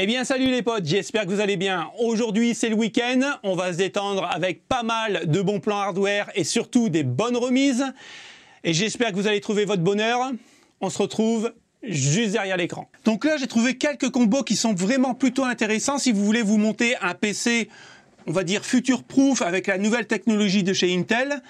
Eh bien salut les potes, j'espère que vous allez bien. Aujourd'hui c'est le week-end, on va se détendre avec pas mal de bons plans hardware et surtout des bonnes remises. Et j'espère que vous allez trouver votre bonheur. On se retrouve juste derrière l'écran. Donc là j'ai trouvé quelques combos qui sont vraiment plutôt intéressants si vous voulez vous monter un PC on va dire future proof avec la nouvelle technologie de chez Intel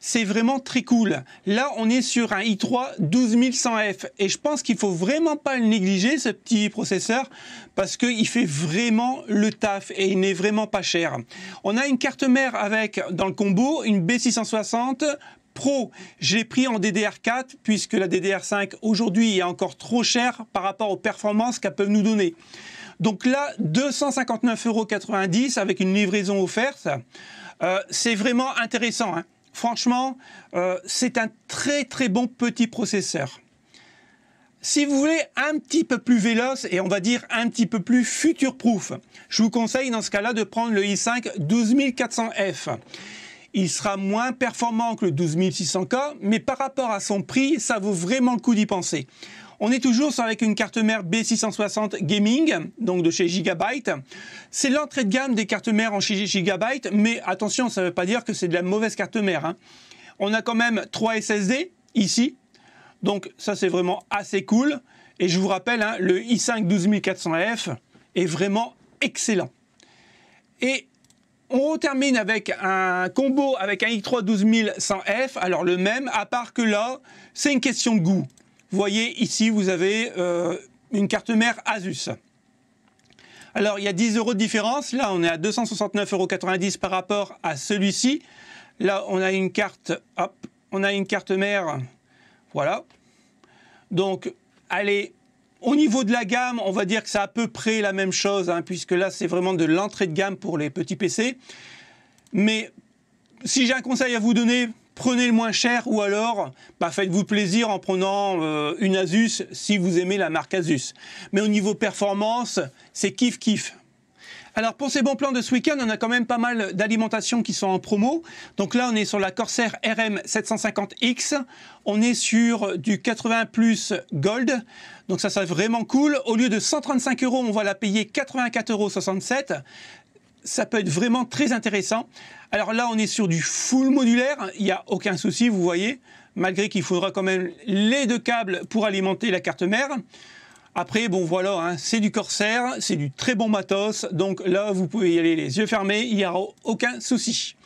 c'est vraiment très cool. Là, on est sur un i3 12100F et je pense qu'il faut vraiment pas le négliger, ce petit processeur, parce qu'il fait vraiment le taf et il n'est vraiment pas cher. On a une carte mère avec, dans le combo, une B660 Pro, j'ai pris en DDR4 puisque la DDR5 aujourd'hui est encore trop chère par rapport aux performances qu'elle peut nous donner. Donc là, 259,90 euros avec une livraison offerte. Euh, c'est vraiment intéressant. Hein. Franchement, euh, c'est un très très bon petit processeur. Si vous voulez un petit peu plus véloce et on va dire un petit peu plus future-proof, je vous conseille dans ce cas-là de prendre le i5 12400F. Il sera moins performant que le 12600K, mais par rapport à son prix, ça vaut vraiment le coup d'y penser. On est toujours avec une carte mère B660 Gaming, donc de chez Gigabyte. C'est l'entrée de gamme des cartes mères en chez Gigabyte, mais attention, ça ne veut pas dire que c'est de la mauvaise carte mère. Hein. On a quand même 3 SSD ici, donc ça c'est vraiment assez cool. Et je vous rappelle, hein, le i5 12400F est vraiment excellent. Et on termine avec un combo avec un i3 12100F, alors le même, à part que là, c'est une question de goût. Vous voyez ici, vous avez euh, une carte mère Asus. Alors, il y a 10 euros de différence. Là, on est à 269,90 euros par rapport à celui-ci. Là, on a une carte, hop, on a une carte mère, voilà. Donc, allez, au niveau de la gamme, on va dire que c'est à peu près la même chose, hein, puisque là, c'est vraiment de l'entrée de gamme pour les petits PC. Mais si j'ai un conseil à vous donner, prenez le moins cher ou alors bah, faites-vous plaisir en prenant euh, une Asus si vous aimez la marque Asus. Mais au niveau performance, c'est kiff kiff. Alors pour ces bons plans de ce week-end, on a quand même pas mal d'alimentations qui sont en promo. Donc là, on est sur la Corsair RM 750X. On est sur du 80 plus Gold. Donc ça, c'est vraiment cool. Au lieu de 135 euros, on va la payer 84,67 euros ça peut être vraiment très intéressant. Alors là, on est sur du full modulaire, il n'y a aucun souci, vous voyez, malgré qu'il faudra quand même les deux câbles pour alimenter la carte mère. Après, bon voilà, hein, c'est du Corsair, c'est du très bon matos, donc là, vous pouvez y aller les yeux fermés, il n'y aura aucun souci.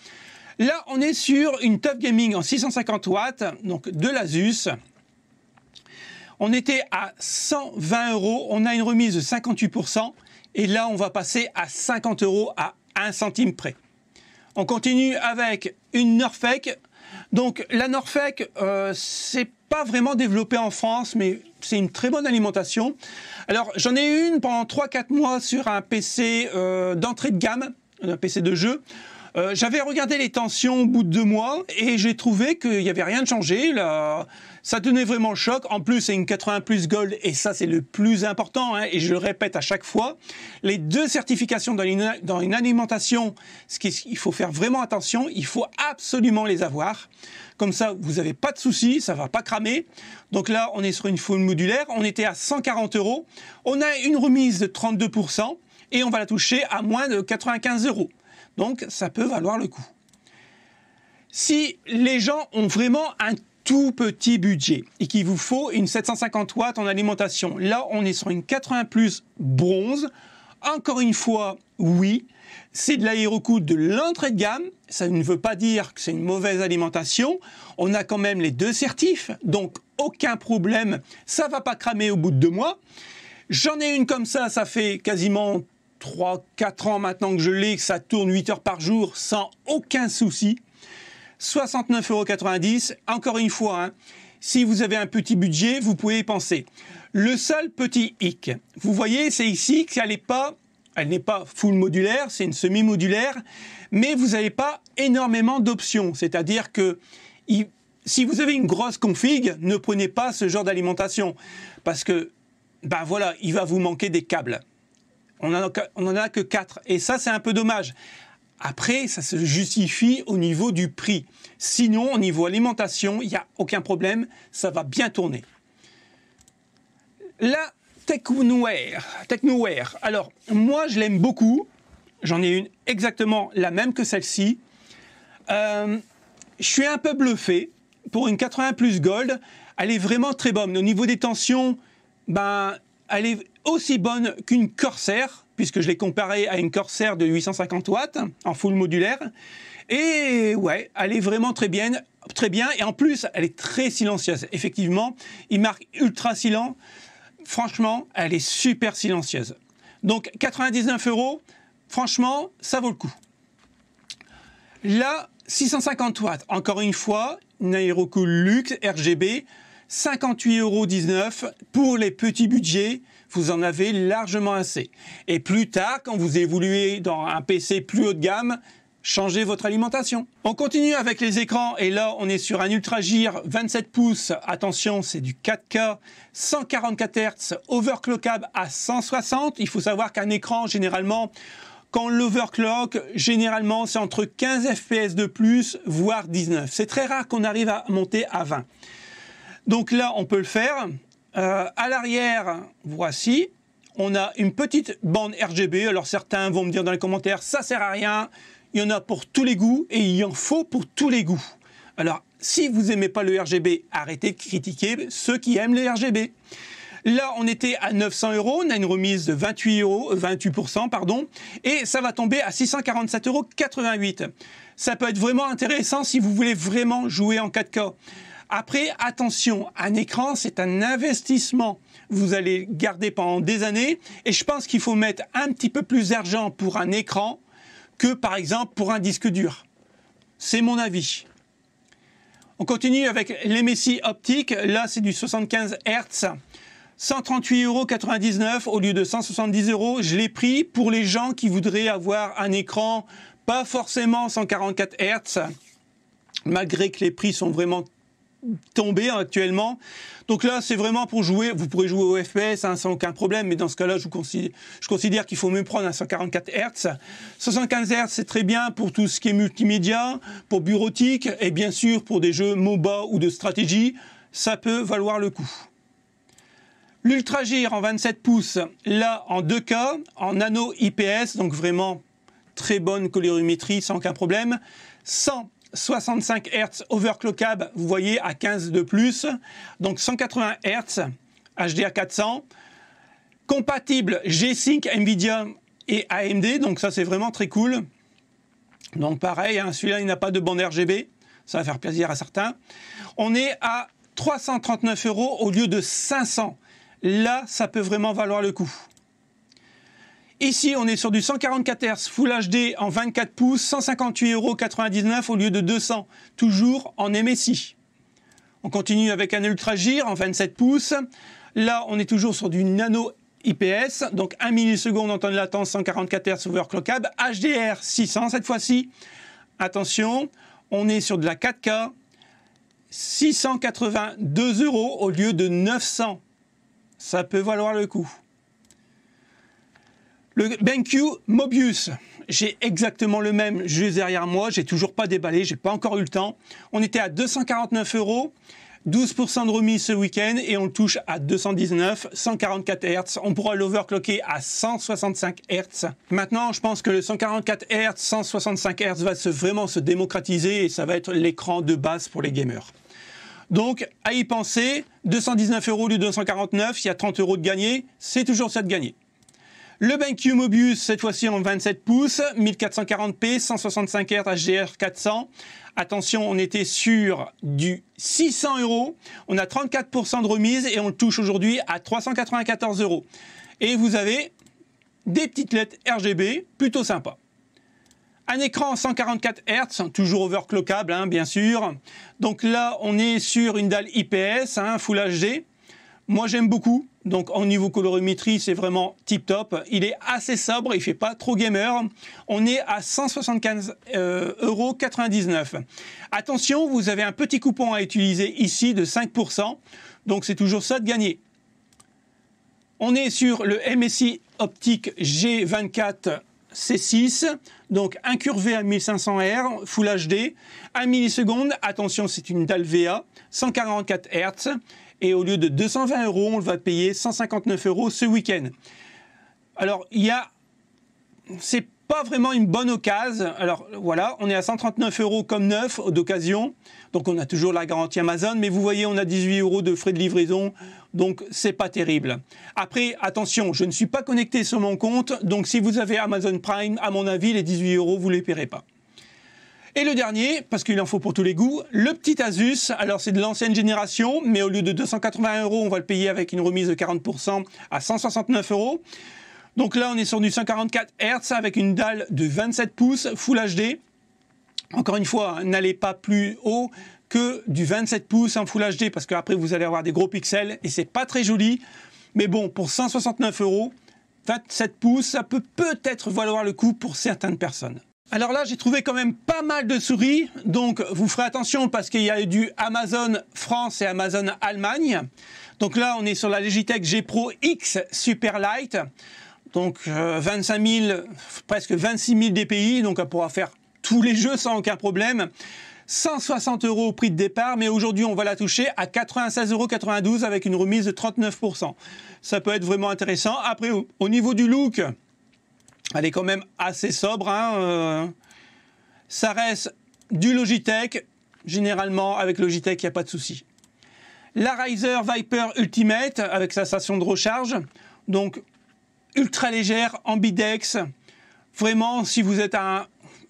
Là, on est sur une Top Gaming en 650 watts, donc de l'Asus. On était à 120 euros, on a une remise de 58%. Et là, on va passer à 50 euros à 1 centime près. On continue avec une Norfec. Donc la Norfec, euh, c'est pas vraiment développé en France, mais c'est une très bonne alimentation. Alors j'en ai une pendant 3-4 mois sur un PC euh, d'entrée de gamme, un PC de jeu. Euh, j'avais regardé les tensions au bout de deux mois et j'ai trouvé qu'il n'y avait rien de changé. Là, ça donnait vraiment choc. En plus, c'est une 80 plus Gold et ça, c'est le plus important. Hein, et je le répète à chaque fois. Les deux certifications dans une, alimentation, ce qu'il faut faire vraiment attention. Il faut absolument les avoir. Comme ça, vous n'avez pas de soucis, ça va pas cramer. Donc là, on est sur une faune modulaire. On était à 140 euros. On a une remise de 32% et on va la toucher à moins de 95 euros. Donc ça peut valoir le coup. Si les gens ont vraiment un tout petit budget et qu'il vous faut une 750 watts en alimentation, là on est sur une 80 plus bronze. Encore une fois, oui, c'est de l'aérocoute de l'entrée de gamme. Ça ne veut pas dire que c'est une mauvaise alimentation. On a quand même les deux certifs, donc aucun problème. Ça va pas cramer au bout de deux mois. J'en ai une comme ça, ça fait quasiment 3-4 ans maintenant que je l'ai, que ça tourne 8 heures par jour sans aucun souci. 69,90 euros. Encore une fois, hein, si vous avez un petit budget, vous pouvez y penser. Le seul petit hic, vous voyez, c'est ici qu'elle n'est pas, elle n'est pas full modulaire, c'est une semi-modulaire, mais vous n'avez pas énormément d'options. C'est-à-dire que si vous avez une grosse config, ne prenez pas ce genre d'alimentation parce que, ben voilà, il va vous manquer des câbles on n'en a que 4. Et ça, c'est un peu dommage. Après, ça se justifie au niveau du prix. Sinon, au niveau alimentation, il n'y a aucun problème, ça va bien tourner. La Technoware. Technoware. Alors, moi, je l'aime beaucoup. J'en ai une exactement la même que celle-ci. Euh, je suis un peu bluffé. Pour une 80 plus Gold, elle est vraiment très bonne. Au niveau des tensions, ben, elle est aussi bonne qu'une Corsair, puisque je l'ai comparée à une Corsair de 850 watts en full modulaire. Et ouais, elle est vraiment très bien, très bien. Et en plus, elle est très silencieuse. Effectivement, il marque ultra silent. Franchement, elle est super silencieuse. Donc 99 euros, franchement, ça vaut le coup. Là, 650 watts, encore une fois, une Aerocool Luxe RGB, 58,19 euros pour les petits budgets. Vous en avez largement assez. Et plus tard, quand vous évoluez dans un PC plus haut de gamme, changez votre alimentation. On continue avec les écrans et là on est sur un Ultra Gear 27 pouces. Attention, c'est du 4K, 144 Hz, overclockable à 160. Il faut savoir qu'un écran généralement quand l'overclock, généralement, c'est entre 15 fps de plus, voire 19. C'est très rare qu'on arrive à monter à 20. Donc là, on peut le faire. Euh, à l'arrière, voici, on a une petite bande RGB. Alors certains vont me dire dans les commentaires, ça sert à rien. Il y en a pour tous les goûts et il y en faut pour tous les goûts. Alors, si vous n'aimez pas le RGB, arrêtez de critiquer ceux qui aiment le RGB. Là, on était à 900 euros, on a une remise de 28 euros, 28%, pardon, et ça va tomber à 647,88 euros. Ça peut être vraiment intéressant si vous voulez vraiment jouer en 4K. Après, attention, un écran, c'est un investissement. Vous allez garder pendant des années, et je pense qu'il faut mettre un petit peu plus d'argent pour un écran que, par exemple, pour un disque dur. C'est mon avis. On continue avec l'MSI optique. Là, c'est du 75 Hz. 138,99 euros au lieu de 170 euros. Je l'ai pris pour les gens qui voudraient avoir un écran pas forcément 144 Hz, malgré que les prix sont vraiment tombés actuellement. Donc là, c'est vraiment pour jouer. Vous pourrez jouer au FPS hein, sans aucun problème, mais dans ce cas-là, je considère, qu'il faut même prendre un 144 Hz. 75 Hz, c'est très bien pour tout ce qui est multimédia, pour bureautique et bien sûr pour des jeux MOBA ou de stratégie. Ça peut valoir le coup. L'Ultra en 27 pouces, là en 2K, en nano IPS, donc vraiment très bonne colorimétrie sans aucun problème. 165 Hz overclockable, vous voyez, à 15 de plus. Donc 180 Hz, HDR 400. Compatible G-Sync, Nvidia et AMD, donc ça c'est vraiment très cool. Donc pareil, hein, celui-là il n'a pas de bande RGB, ça va faire plaisir à certains. On est à 339 euros au lieu de 500 là, ça peut vraiment valoir le coup. Ici, on est sur du 144 Hz Full HD en 24 pouces, 158,99 euros au lieu de 200, toujours en MSI. On continue avec un Ultra Gir en 27 pouces. Là, on est toujours sur du nano IPS, donc 1 milliseconde en temps de latence, 144 Hz overclockable, HDR 600 cette fois-ci. Attention, on est sur de la 4K, 682 euros au lieu de 900 ça peut valoir le coup. Le BenQ Mobius, j'ai exactement le même juste derrière moi, j'ai toujours pas déballé, j'ai pas encore eu le temps. On était à 249 euros, 12% de remise ce week-end et on le touche à 219, 144 Hz. On pourra l'overclocker à 165 Hz. Maintenant, je pense que le 144 Hz, 165 Hz va se, vraiment se démocratiser et ça va être l'écran de base pour les gamers. Donc, à y penser, 219 euros du 249, il y a 30 euros de gagné, c'est toujours ça de gagner. Le BenQ Mobius, cette fois-ci en 27 pouces, 1440p, 165 Hz HDR 400. Attention, on était sur du 600 euros. On a 34% de remise et on le touche aujourd'hui à 394 euros. Et vous avez des petites lettres RGB plutôt sympas. Un écran 144 Hz, toujours overclockable, hein, bien sûr. Donc là, on est sur une dalle IPS, hein, Full HD. Moi, j'aime beaucoup. Donc, au niveau colorimétrie, c'est vraiment tip top. Il est assez sobre, il fait pas trop gamer. On est à 175,99 euh, euros. Attention, vous avez un petit coupon à utiliser ici de 5%. Donc, c'est toujours ça de gagner. On est sur le MSI Optique G24 C6, donc incurvé à 1500R, Full HD, 1 milliseconde, attention c'est une dalle VA, 144 Hz, et au lieu de 220 euros, on va payer 159 euros ce week-end. Alors, il y a, c'est pas vraiment une bonne occasion. Alors voilà, on est à 139 euros comme neuf d'occasion. Donc on a toujours la garantie Amazon, mais vous voyez, on a 18 euros de frais de livraison. Donc c'est pas terrible. Après, attention, je ne suis pas connecté sur mon compte. Donc si vous avez Amazon Prime, à mon avis, les 18 euros, vous les paierez pas. Et le dernier, parce qu'il en faut pour tous les goûts, le petit Asus. Alors c'est de l'ancienne génération, mais au lieu de 280 euros, on va le payer avec une remise de 40% à 169 euros. Donc là, on est sur du 144 Hz avec une dalle de 27 pouces Full HD. Encore une fois, n'allez pas plus haut que du 27 pouces en Full HD parce qu'après vous allez avoir des gros pixels et c'est pas très joli. Mais bon, pour 169 euros, 27 pouces, ça peut peut-être valoir le coup pour certaines personnes. Alors là, j'ai trouvé quand même pas mal de souris, donc vous ferez attention parce qu'il y a du Amazon France et Amazon Allemagne. Donc là, on est sur la Logitech G Pro X Superlight. Donc 25 euh, 000, presque 26 000 DPI, donc on pourra faire tous les jeux sans aucun problème. 160 euros au prix de départ, mais aujourd'hui on va la toucher à 96,92 euros avec une remise de 39%. Ça peut être vraiment intéressant. Après, au niveau du look, elle est quand même assez sobre. Hein, euh. ça reste du Logitech. Généralement, avec Logitech, il n'y a pas de souci. La Riser Viper Ultimate avec sa station de recharge. Donc, ultra légère, ambidex. Vraiment, si vous êtes un...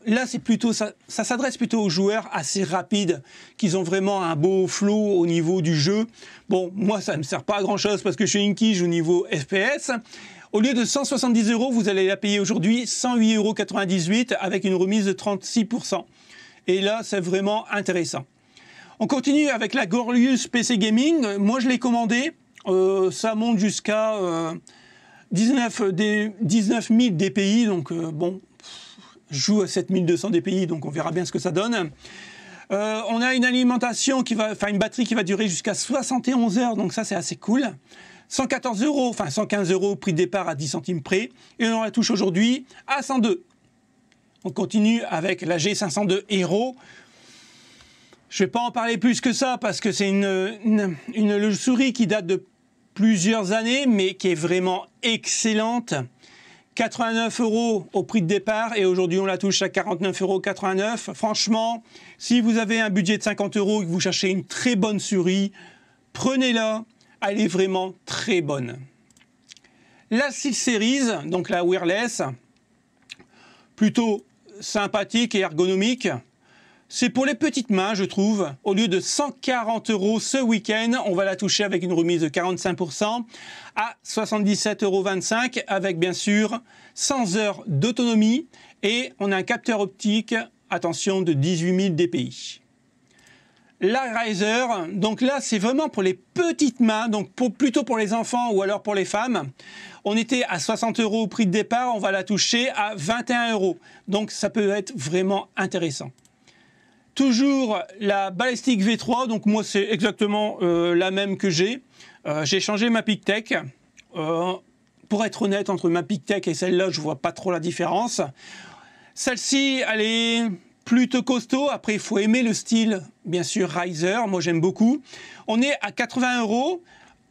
Là, c'est plutôt ça, s'adresse plutôt aux joueurs assez rapides, qui ont vraiment un beau flow au niveau du jeu. Bon, moi, ça ne me sert pas à grand-chose parce que je suis une quiche au niveau FPS. Au lieu de 170 euros, vous allez la payer aujourd'hui 108,98 euros avec une remise de 36%. Et là, c'est vraiment intéressant. On continue avec la Gorlius PC Gaming. Moi, je l'ai commandé. Euh, ça monte jusqu'à... Euh, 19, des, 19 000 DPI, donc euh, bon, je joue à 7200 DPI, donc on verra bien ce que ça donne. Euh, on a une alimentation qui va, enfin une batterie qui va durer jusqu'à 71 heures, donc ça c'est assez cool. 114 euros, enfin 115 euros prix de départ à 10 centimes près, et on la touche aujourd'hui à 102. On continue avec la G502 Hero. Je ne vais pas en parler plus que ça parce que c'est une, une, une, souris qui date de plusieurs années, mais qui est vraiment excellente. 89 euros au prix de départ et aujourd'hui on la touche à 49,89 euros. Franchement, si vous avez un budget de 50 euros et que vous cherchez une très bonne souris, prenez-la. Elle est vraiment très bonne. La 6 Series, donc la wireless, plutôt sympathique et ergonomique. C'est pour les petites mains, je trouve. Au lieu de 140 euros ce week-end, on va la toucher avec une remise de 45% à 77,25 euros avec bien sûr 100 heures d'autonomie et on a un capteur optique, attention, de 18 000 dpi. La Riser, donc là c'est vraiment pour les petites mains, donc plutôt pour les enfants ou alors pour les femmes. On était à 60 euros au prix de départ, on va la toucher à 21 euros. Donc ça peut être vraiment intéressant. Toujours la Ballistic V3, donc moi c'est exactement euh, la même que j'ai. Euh, j'ai changé ma PicTech. Euh, pour être honnête, entre ma PicTech et celle-là, je vois pas trop la différence. Celle-ci, elle est plutôt costaud. Après, il faut aimer le style, bien sûr, Riser. Moi, j'aime beaucoup. On est à 80 euros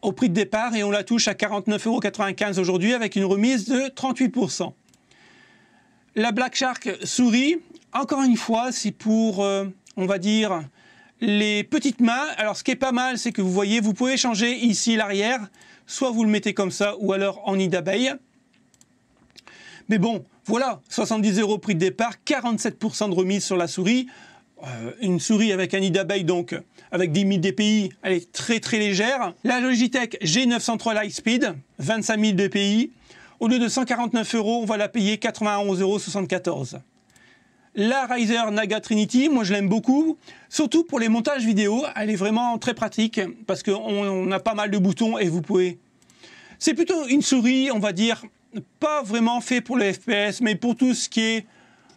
au prix de départ et on la touche à 49,95 euros aujourd'hui avec une remise de 38%. La Black Shark souris, encore une fois, c'est pour on va dire, les petites mains. Alors ce qui est pas mal, c'est que vous voyez, vous pouvez changer ici l'arrière. Soit vous le mettez comme ça, ou alors en nid d'abeille. Mais bon, voilà, 70 euros prix de départ, 47% de remise sur la souris. Euh, une souris avec un nid d'abeille, donc avec 10 000 dpi, elle est très très légère. La Logitech G903 Lightspeed, 25 000 dpi. Au lieu de 149 euros, on va la payer 91,74 euros. La Riser Naga Trinity, moi je l'aime beaucoup, surtout pour les montages vidéo, elle est vraiment très pratique parce qu'on a pas mal de boutons et vous pouvez... C'est plutôt une souris, on va dire, pas vraiment fait pour le FPS, mais pour tout ce qui est,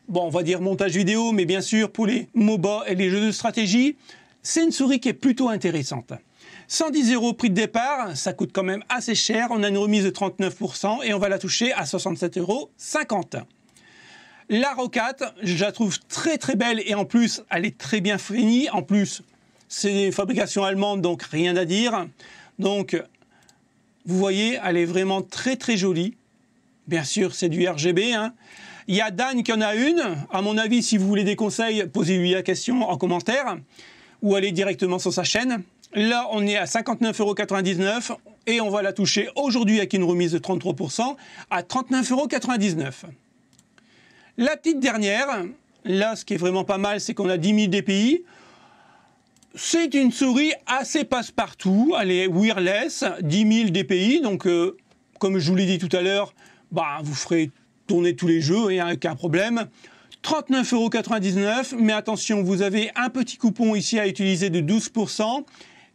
bon, on va dire montage vidéo, mais bien sûr pour les MOBA et les jeux de stratégie, c'est une souris qui est plutôt intéressante. 110 euros prix de départ, ça coûte quand même assez cher, on a une remise de 39% et on va la toucher à 67,50 euros. La rocate, je la trouve très très belle et en plus, elle est très bien finie. En plus, C'est des fabrications allemandes, donc rien à dire. Donc, vous voyez, elle est vraiment très très jolie. Bien sûr, c'est du RGB. Hein. Il y a Dan qui en a une. À mon avis, si vous voulez des conseils, posez-lui la question en commentaire ou allez directement sur sa chaîne. Là, on est à 59,99€ et on va la toucher aujourd'hui avec une remise de 33% à 39,99€. La petite dernière, là, ce qui est vraiment pas mal, c'est qu'on a 10 000 DPI. C'est une souris assez passe-partout. Elle est wireless, 10 000 DPI. Donc, euh, comme je vous l'ai dit tout à l'heure, bah, vous ferez tourner tous les jeux et aucun problème. 39,99€, mais attention, vous avez un petit coupon ici à utiliser de 12%.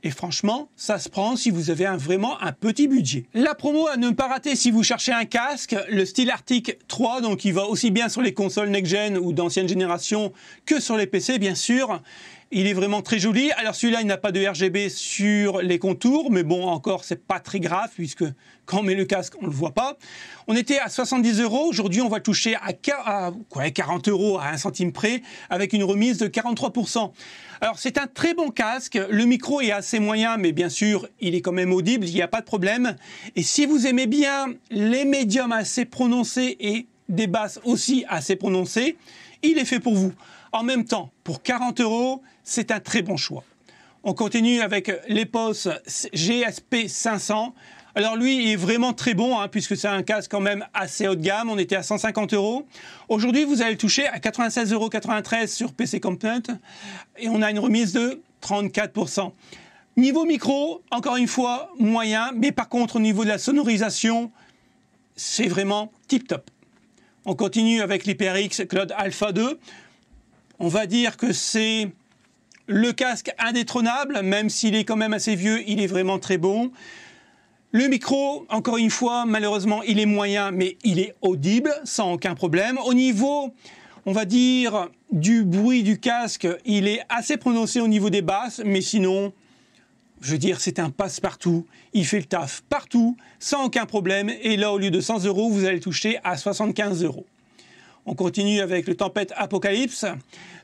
Et franchement, ça se prend si vous avez vraiment un petit budget. La promo à ne pas rater si vous cherchez un casque, le style Arctic 3, donc il va aussi bien sur les consoles next-gen ou d'ancienne génération que sur les PC bien sûr. Il est vraiment très joli. Alors celui-là, il n'a pas de RGB sur les contours, mais bon, encore, c'est pas très grave puisque quand on met le casque, on le voit pas. On était à 70 euros. Aujourd'hui, on va toucher à, 40 euros à un centime près avec une remise de 43%. Alors c'est un très bon casque. Le micro est assez moyen, mais bien sûr, il est quand même audible. Il n'y a pas de problème. Et si vous aimez bien les médiums assez prononcés et des basses aussi assez prononcées, il est fait pour vous. En même temps, pour 40 euros, c'est un très bon choix. On continue avec l'EPOS GSP 500. Alors lui, il est vraiment très bon, hein, puisque c'est un casque quand même assez haut de gamme. On était à 150 euros. Aujourd'hui, vous allez le toucher à 96,93 euros sur PC Component. Et on a une remise de 34%. Niveau micro, encore une fois, moyen. Mais par contre, au niveau de la sonorisation, c'est vraiment tip top. On continue avec l'HyperX Cloud Alpha 2 on va dire que c'est le casque indétrônable, même s'il est quand même assez vieux, il est vraiment très bon. Le micro, encore une fois, malheureusement, il est moyen, mais il est audible, sans aucun problème. Au niveau, on va dire, du bruit du casque, il est assez prononcé au niveau des basses, mais sinon, je veux dire, c'est un passe-partout. Il fait le taf partout, sans aucun problème. Et là, au lieu de 100 euros, vous allez toucher à 75 euros. On continue avec le Tempête Apocalypse.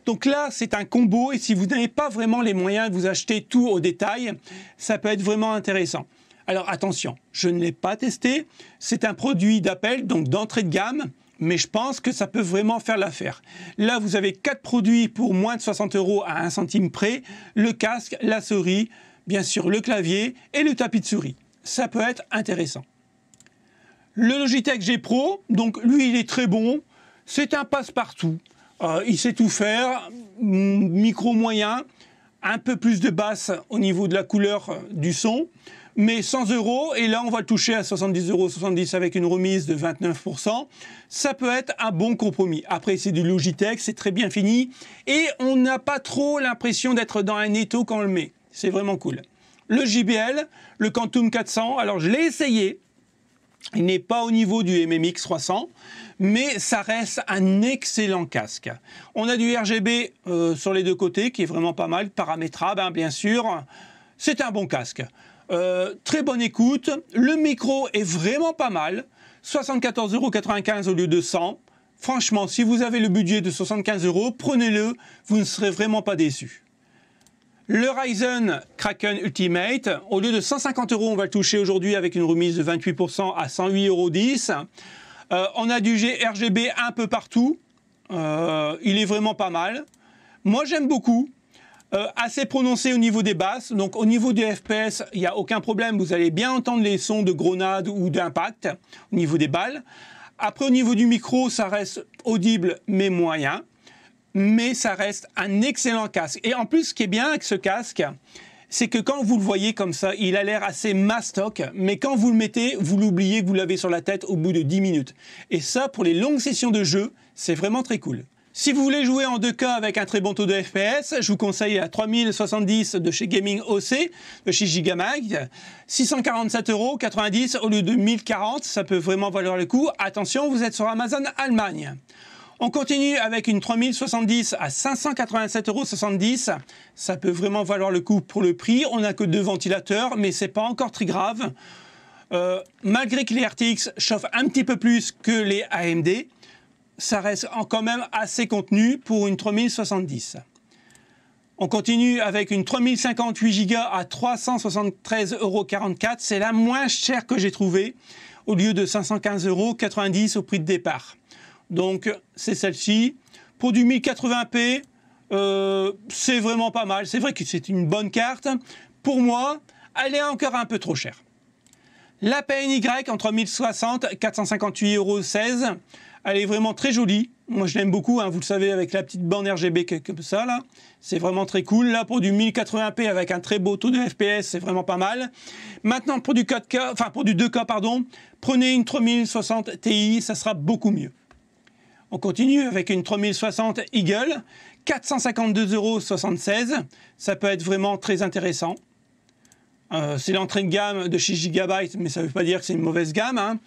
Donc là, c'est un combo et si vous n'avez pas vraiment les moyens de vous acheter tout au détail, ça peut être vraiment intéressant. Alors attention, je ne l'ai pas testé. C'est un produit d'appel, donc d'entrée de gamme, mais je pense que ça peut vraiment faire l'affaire. Là, vous avez quatre produits pour moins de 60 euros à un centime près le casque, la souris, bien sûr le clavier et le tapis de souris. Ça peut être intéressant. Le Logitech G Pro, donc lui, il est très bon. C'est un passe-partout. Euh, il sait tout faire, micro moyen, un peu plus de basse au niveau de la couleur euh, du son, mais 100 euros. Et là, on va le toucher à 70 euros 70 avec une remise de 29%. Ça peut être un bon compromis. Après, c'est du Logitech, c'est très bien fini. Et on n'a pas trop l'impression d'être dans un étau quand on le met. C'est vraiment cool. Le JBL, le Quantum 400, alors je l'ai essayé. Il n'est pas au niveau du MMX 300, mais ça reste un excellent casque. On a du RGB euh, sur les deux côtés qui est vraiment pas mal, paramétrable hein, bien sûr. C'est un bon casque. Euh, très bonne écoute. Le micro est vraiment pas mal. 74,95€ au lieu de 100. Franchement, si vous avez le budget de 75 euros, prenez-le, vous ne serez vraiment pas déçus. Le Ryzen Kraken Ultimate, au lieu de 150 euros, on va le toucher aujourd'hui avec une remise de 28% à 108,10 euros. Euh, on a du RGB un peu partout. Euh, il est vraiment pas mal. Moi, j'aime beaucoup. Euh, assez prononcé au niveau des basses. Donc, au niveau des FPS, il n'y a aucun problème. Vous allez bien entendre les sons de grenade ou d'impact au niveau des balles. Après, au niveau du micro, ça reste audible mais moyen. Mais ça reste un excellent casque. Et en plus, ce qui est bien avec ce casque, c'est que quand vous le voyez comme ça, il a l'air assez mastoc, mais quand vous le mettez, vous l'oubliez vous l'avez sur la tête au bout de 10 minutes. Et ça, pour les longues sessions de jeu, c'est vraiment très cool. Si vous voulez jouer en 2K avec un très bon taux de FPS, je vous conseille à 3070 de chez Gaming OC, de chez Gigamag, 647,90 euros au lieu de 1040, ça peut vraiment valoir le coup. Attention, vous êtes sur Amazon Allemagne. On continue avec une 3070 à 587,70 euros. Ça peut vraiment valoir le coup pour le prix. On n'a que deux ventilateurs, mais c'est pas encore très grave. Euh, malgré que les RTX chauffent un petit peu plus que les AMD, ça reste quand même assez contenu pour une 3070. On continue avec une 3058 Go à 373,44 euros. C'est la moins chère que j'ai trouvée, au lieu de 515,90 euros au prix de départ. Donc c'est celle-ci. Pour du 1080p, euh, c'est vraiment pas mal. C'est vrai que c'est une bonne carte. Pour moi, elle est encore un peu trop chère. La PNY en 3060, 458,16 euros. Elle est vraiment très jolie. Moi, je l'aime beaucoup, hein, vous le savez, avec la petite bande RGB comme ça. C'est vraiment très cool. Là, pour du 1080p avec un très beau taux de FPS, c'est vraiment pas mal. Maintenant, pour du 4K, enfin, pour du 2K, pardon, prenez une 3060 Ti, ça sera beaucoup mieux. On continue avec une 3060 Eagle, 452,76 euros. Ça peut être vraiment très intéressant. Euh, c'est l'entrée de gamme de chez Gigabyte, mais ça ne veut pas dire que c'est une mauvaise gamme. Hein.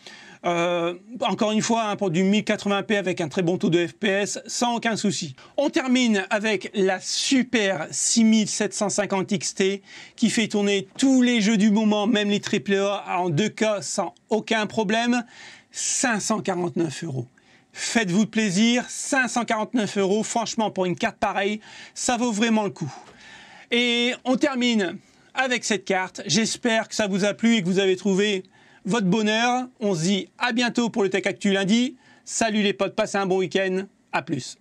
Euh, encore une fois, hein, pour du 1080p avec un très bon taux de FPS, sans aucun souci. On termine avec la super 6750 XT qui fait tourner tous les jeux du moment, même les AAA en 2K sans aucun problème. 549 euros. Faites-vous plaisir, 549 euros, franchement, pour une carte pareille, ça vaut vraiment le coup. Et on termine avec cette carte. J'espère que ça vous a plu et que vous avez trouvé votre bonheur. On se dit à bientôt pour le Tech Actu lundi. Salut les potes, passez un bon week-end. À plus.